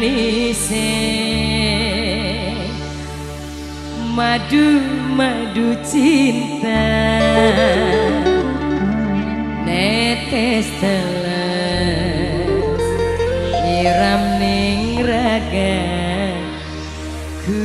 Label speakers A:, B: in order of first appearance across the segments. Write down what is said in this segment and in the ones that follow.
A: manise madu madu cinta netes telas siram ning ragaku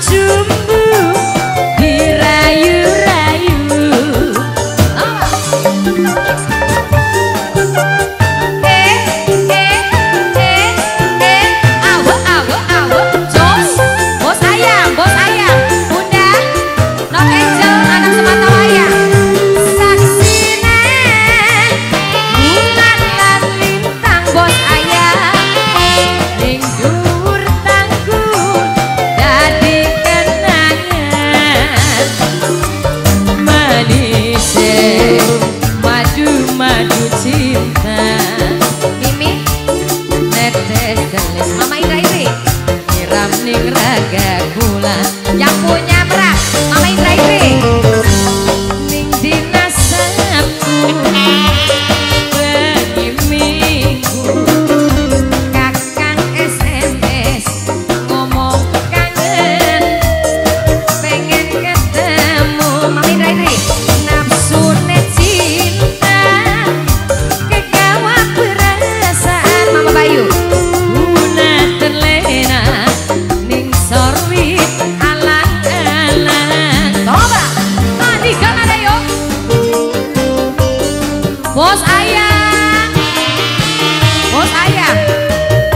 A: cium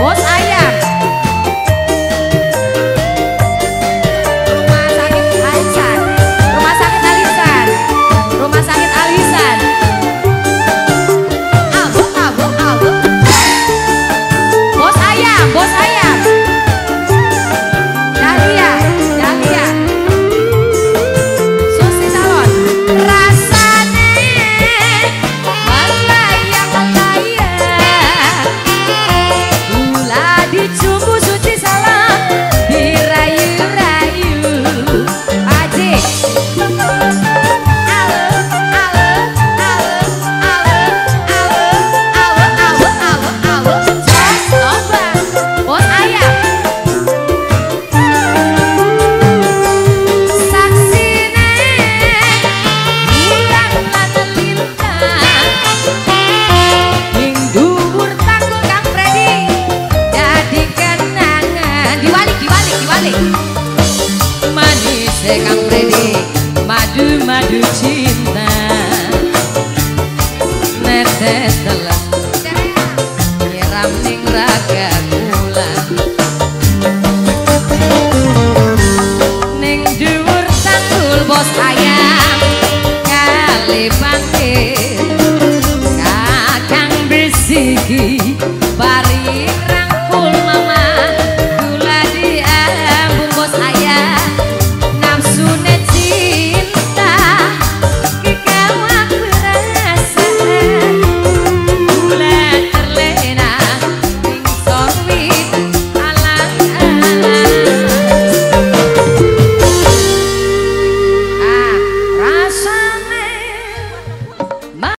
A: bos cinta Nete telah Kiram ning ragat